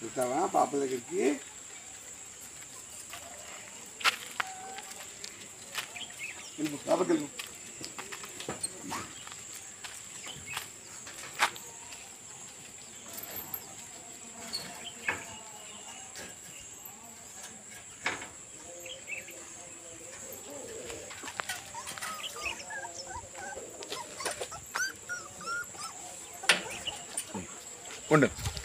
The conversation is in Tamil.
చూస్తావా పాప దగ్గరికి పాప గెలుపు கொண்டு